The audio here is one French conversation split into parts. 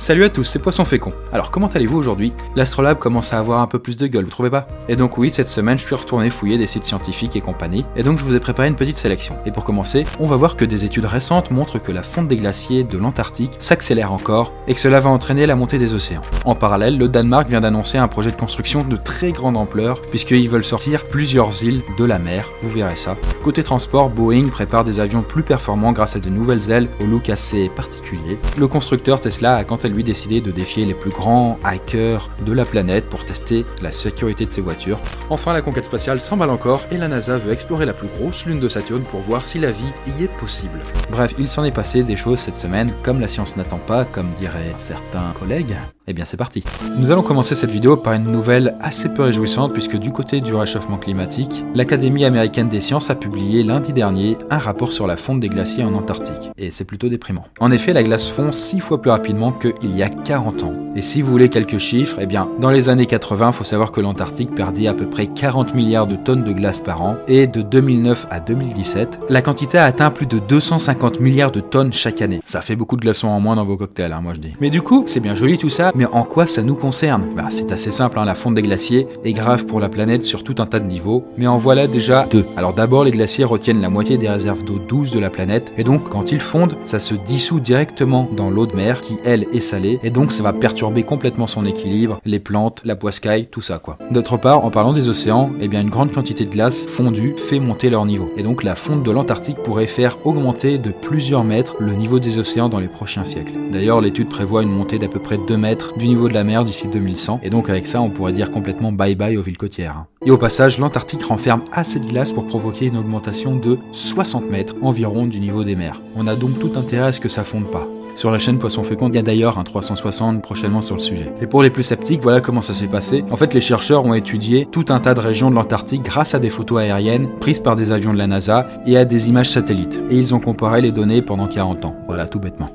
Salut à tous, c'est Poisson Fécond. Alors comment allez-vous aujourd'hui? L'Astrolabe commence à avoir un peu plus de gueule, vous trouvez pas? Et donc oui, cette semaine je suis retourné fouiller des sites scientifiques et compagnie, et donc je vous ai préparé une petite sélection. Et pour commencer, on va voir que des études récentes montrent que la fonte des glaciers de l'Antarctique s'accélère encore, et que cela va entraîner la montée des océans. En parallèle, le Danemark vient d'annoncer un projet de construction de très grande ampleur, puisqu'ils veulent sortir plusieurs îles de la mer, vous verrez ça. Côté transport, Boeing prépare des avions plus performants grâce à de nouvelles ailes au look assez particulier. Le constructeur Tesla a quant à lui décidé de défier les plus grands hackers de la planète pour tester la sécurité de ses voitures. Enfin, la conquête spatiale s'emballe encore et la NASA veut explorer la plus grosse lune de Saturne pour voir si la vie y est possible. Bref, il s'en est passé des choses cette semaine, comme la science n'attend pas, comme diraient certains collègues. Eh bien c'est parti. Nous allons commencer cette vidéo par une nouvelle assez peu réjouissante puisque du côté du réchauffement climatique, l'Académie américaine des sciences a publié lundi dernier un rapport sur la fonte des glaciers en Antarctique. Et c'est plutôt déprimant. En effet, la glace fond 6 fois plus rapidement qu'il y a 40 ans. Et si vous voulez quelques chiffres, eh bien dans les années 80, il faut savoir que l'Antarctique perdait à peu près 40 milliards de tonnes de glace par an. Et de 2009 à 2017, la quantité a atteint plus de 250 milliards de tonnes chaque année. Ça fait beaucoup de glaçons en moins dans vos cocktails, hein, moi je dis. Mais du coup, c'est bien joli tout ça, mais en quoi ça nous concerne? Bah, C'est assez simple, hein, la fonte des glaciers est grave pour la planète sur tout un tas de niveaux, mais en voilà déjà deux. Alors d'abord, les glaciers retiennent la moitié des réserves d'eau douce de la planète, et donc quand ils fondent, ça se dissout directement dans l'eau de mer, qui elle est salée, et donc ça va perturber complètement son équilibre, les plantes, la poiscaille, tout ça quoi. D'autre part, en parlant des océans, eh bien une grande quantité de glace fondue fait monter leur niveau, et donc la fonte de l'Antarctique pourrait faire augmenter de plusieurs mètres le niveau des océans dans les prochains siècles. D'ailleurs, l'étude prévoit une montée d'à peu près 2 mètres du niveau de la mer d'ici 2100, et donc avec ça on pourrait dire complètement bye bye aux villes côtières. hein. Et au passage, l'Antarctique renferme assez de glace pour provoquer une augmentation de 60 mètres environ du niveau des mers. On a donc tout intérêt à ce que ça fonde pas. Sur la chaîne Poisson Fécond, il y a d'ailleurs un 360 prochainement sur le sujet. Et pour les plus sceptiques, voilà comment ça s'est passé. En fait, les chercheurs ont étudié tout un tas de régions de l'Antarctique grâce à des photos aériennes prises par des avions de la NASA et à des images satellites. Et ils ont comparé les données pendant 40 ans. Voilà, tout bêtement.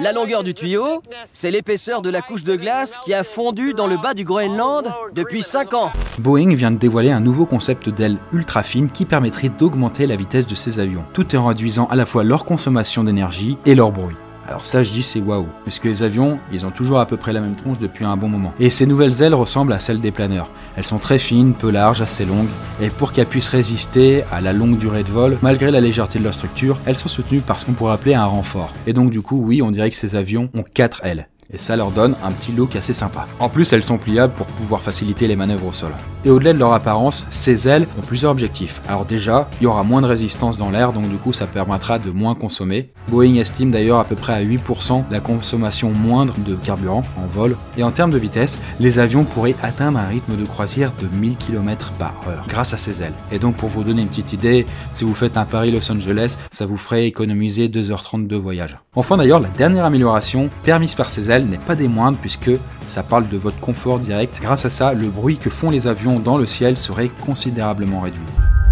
La longueur du tuyau, c'est l'épaisseur de la couche de glace qui a fondu dans le bas du Groenland depuis 5 ans. Boeing vient de dévoiler un nouveau concept d'aile ultra fine qui permettrait d'augmenter la vitesse de ses avions, tout en réduisant à la fois leur consommation d'énergie et leur bruit. Alors ça je dis c'est waouh, puisque les avions, ils ont toujours à peu près la même tronche depuis un bon moment. Et ces nouvelles ailes ressemblent à celles des planeurs. Elles sont très fines, peu larges, assez longues, et pour qu'elles puissent résister à la longue durée de vol, malgré la légèreté de leur structure, elles sont soutenues par ce qu'on pourrait appeler un renfort. Et donc du coup, oui, on dirait que ces avions ont 4 ailes. Et ça leur donne un petit look assez sympa. En plus, elles sont pliables pour pouvoir faciliter les manœuvres au sol. Et au-delà de leur apparence, ces ailes ont plusieurs objectifs. Alors déjà, il y aura moins de résistance dans l'air, donc du coup ça permettra de moins consommer. Boeing estime d'ailleurs à peu près à 8% la consommation moindre de carburant en vol. Et en termes de vitesse, les avions pourraient atteindre un rythme de croisière de 1000 km par heure grâce à ces ailes. Et donc pour vous donner une petite idée, si vous faites un Paris-Los Angeles, ça vous ferait économiser 2h30 de voyage. Enfin d'ailleurs, la dernière amélioration permise par ces ailes n'est pas des moindres puisque ça parle de votre confort direct. Grâce à ça, le bruit que font les avions dans le ciel serait considérablement réduit.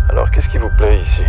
Alors qu'est-ce qui vous plaît ici?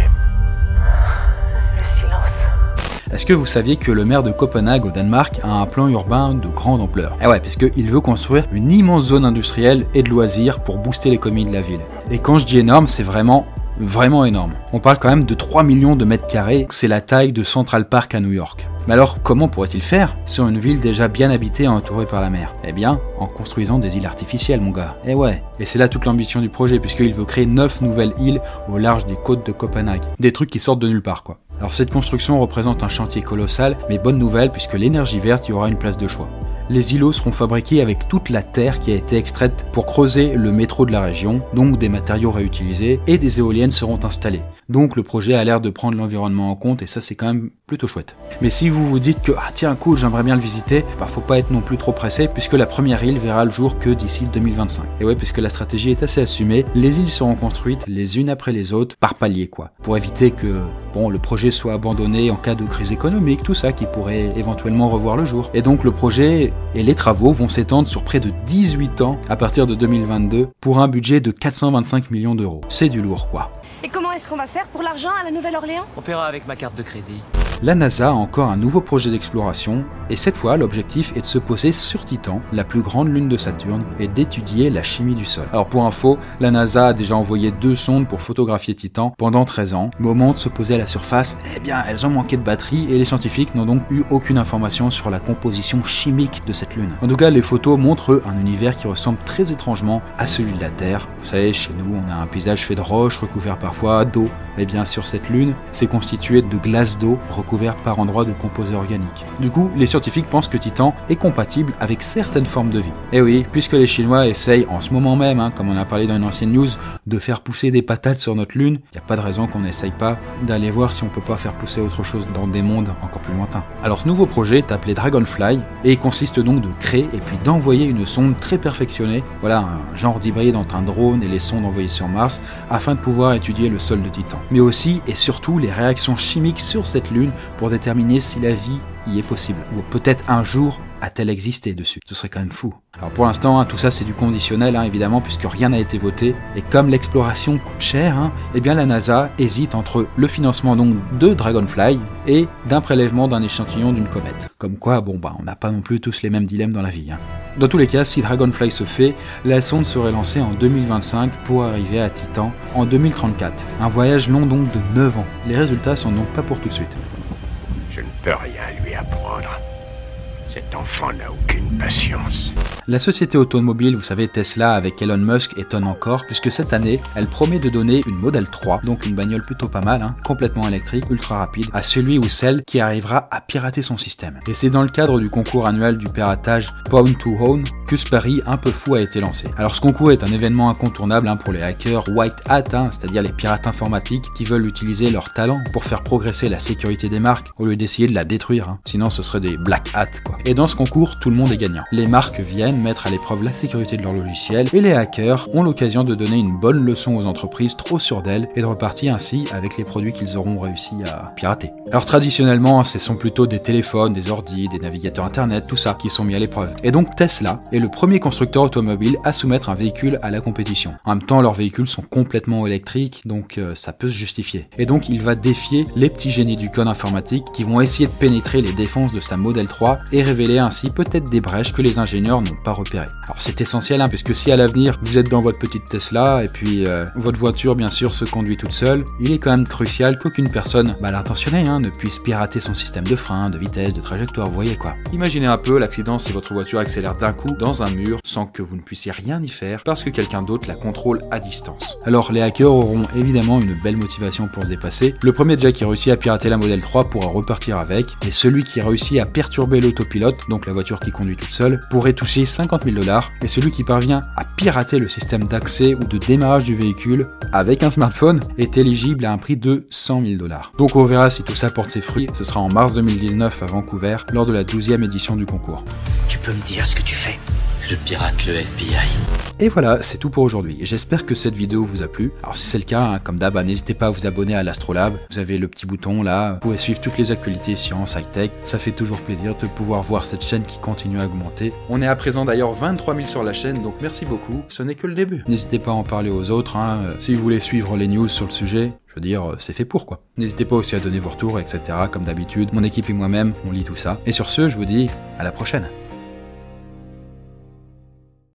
Le silence. Est-ce que vous saviez que le maire de Copenhague au Danemark a un plan urbain de grande ampleur? Eh ouais, puisqu'il veut construire une immense zone industrielle et de loisirs pour booster l'économie de la ville. Et quand je dis énorme, c'est vraiment vraiment énorme. On parle quand même de 3 millions de mètres carrés, c'est la taille de Central Park à New York. Mais alors, comment pourrait-il faire sur une ville déjà bien habitée et entourée par la mer? Eh bien, en construisant des îles artificielles, mon gars. Eh ouais. Et c'est là toute l'ambition du projet, puisqu'il veut créer 9 nouvelles îles au large des côtes de Copenhague. Des trucs qui sortent de nulle part, quoi. Alors cette construction représente un chantier colossal, mais bonne nouvelle, puisque l'énergie verte y aura une place de choix les îlots seront fabriqués avec toute la terre qui a été extraite pour creuser le métro de la région, donc des matériaux réutilisés, et des éoliennes seront installées. Donc le projet a l'air de prendre l'environnement en compte et ça c'est quand même plutôt chouette. Mais si vous vous dites que ah tiens cool j'aimerais bien le visiter, bah faut pas être non plus trop pressé puisque la première île verra le jour que d'ici 2025. Et ouais puisque la stratégie est assez assumée, les îles seront construites les unes après les autres par palier quoi, pour éviter que bon le projet soit abandonné en cas de crise économique, tout ça qui pourrait éventuellement revoir le jour. Et donc le projet et les travaux vont s'étendre sur près de 18 ans à partir de 2022 pour un budget de 425 millions d'euros. C'est du lourd quoi. Et comment est-ce qu'on va faire pour l'argent à la Nouvelle-Orléans? On paiera avec ma carte de crédit. La NASA a encore un nouveau projet d'exploration, et cette fois l'objectif est de se poser sur Titan, la plus grande lune de Saturne, et d'étudier la chimie du sol. Alors pour info, la NASA a déjà envoyé deux sondes pour photographier Titan pendant 13 ans. Au moment de se poser à la surface, eh bien elles ont manqué de batterie et les scientifiques n'ont donc eu aucune information sur la composition chimique de cette lune. En tout cas, les photos montrent un univers qui ressemble très étrangement à celui de la Terre. Vous savez, chez nous, on a un paysage fait de roches recouvert parfois d'eau. Et bien sur cette lune, c'est constitué de glace d'eau recouvert par endroits de composés organiques. Du coup, les scientifiques pensent que Titan est compatible avec certaines formes de vie. Et oui, puisque les Chinois essayent en ce moment même, hein, comme on a parlé dans une ancienne news, de faire pousser des patates sur notre lune, il n'y a pas de raison qu'on n'essaye pas d'aller voir si on peut pas faire pousser autre chose dans des mondes encore plus lointains. Alors ce nouveau projet est appelé Dragonfly et il consiste donc de créer et puis d'envoyer une sonde très perfectionnée, voilà un genre d'hybride entre un drone et les sondes envoyées sur Mars, afin de pouvoir étudier le sol de Titan. Mais aussi et surtout les réactions chimiques sur cette lune pour déterminer si la vie y est possible, ou peut-être un jour a-t-elle existé dessus Ce serait quand même fou. Alors pour l'instant, hein, tout ça c'est du conditionnel, hein, évidemment, puisque rien n'a été voté. Et comme l'exploration coûte cher, hein, eh bien la NASA hésite entre le financement donc de Dragonfly et d'un prélèvement d'un échantillon d'une comète. Comme quoi, bon bah on n'a pas non plus tous les mêmes dilemmes dans la vie. Dans tous les cas, si Dragonfly se fait, la sonde serait lancée en 2025 pour arriver à Titan en 2034. Un voyage long donc de 9 ans. Les résultats sont donc pas pour tout de suite. Peux rien lui apprendre. Cet enfant n'a aucune patience. La société automobile, vous savez Tesla avec Elon Musk étonne encore puisque cette année, elle promet de donner une Model 3, donc une bagnole plutôt pas mal, hein, complètement électrique, ultra rapide, à celui ou celle qui arrivera à pirater son système. Et c'est dans le cadre du concours annuel du piratage Pound to Own que ce pari un peu fou a été lancé. Alors ce concours est un événement incontournable hein, pour les hackers white hat, hein, c'est-à-dire les pirates informatiques qui veulent utiliser leur talent pour faire progresser la sécurité des marques au lieu d'essayer de la détruire. Sinon ce serait des black hats. Et dans ce concours, tout le monde est gagnant. Les marques viennent mettre à l'épreuve la sécurité de leur logiciel et les hackers ont l'occasion de donner une bonne leçon aux entreprises trop sûres d'elles et de repartir ainsi avec les produits qu'ils auront réussi à pirater. Alors traditionnellement, ce sont plutôt des téléphones, des ordis, des navigateurs internet, tout ça qui sont mis à l'épreuve. Et donc Tesla est le premier constructeur automobile à soumettre un véhicule à la compétition. En même temps, leurs véhicules sont complètement électriques, donc euh, ça peut se justifier. Et donc il va défier les petits génies du code informatique qui vont essayer de pénétrer les défenses de sa Model 3 et révéler ainsi peut-être des brèches que les ingénieurs n'ont pas repérées. Alors c'est essentiel, hein, parce que si à l'avenir vous êtes dans votre petite Tesla et puis euh, votre voiture bien sûr se conduit toute seule, il est quand même crucial qu'aucune personne mal intentionnée hein, ne puisse pirater son système de frein, de vitesse, de trajectoire, vous voyez quoi. Imaginez un peu l'accident si votre voiture accélère d'un coup dans un mur sans que vous ne puissiez rien y faire parce que quelqu'un d'autre la contrôle à distance. Alors les hackers auront évidemment une belle motivation pour se dépasser. Le premier déjà qui réussit à pirater la Model 3 pourra repartir avec, et celui qui réussit à perturber l'autopilote, donc la voiture qui conduit toute seule, pourrait toucher 50 000 dollars, et celui qui parvient à pirater le système d'accès ou de démarrage du véhicule avec un smartphone est éligible à un prix de 100 000 dollars. Donc on verra si tout ça porte ses fruits, ce sera en mars 2019 à Vancouver, lors de la 12e édition du concours. Tu peux me dire ce que tu fais? Je pirate le FBI. Et voilà, c'est tout pour aujourd'hui. J'espère que cette vidéo vous a plu. Alors si c'est le cas, hein, comme d'hab, hein, n'hésitez pas à vous abonner à l'Astrolab. Vous avez le petit bouton là, vous pouvez suivre toutes les actualités science, high-tech. Ça fait toujours plaisir de pouvoir voir cette chaîne qui continue à augmenter. On est à présent d'ailleurs 23 000 sur la chaîne, donc merci beaucoup. Ce n'est que le début. N'hésitez pas à en parler aux autres. hein, Si vous voulez suivre les news sur le sujet, je veux dire, euh, c'est fait pour quoi. N'hésitez pas aussi à donner vos retours, etc. Comme d'habitude, mon équipe et moi-même, on lit tout ça. Et sur ce, je vous dis à la prochaine.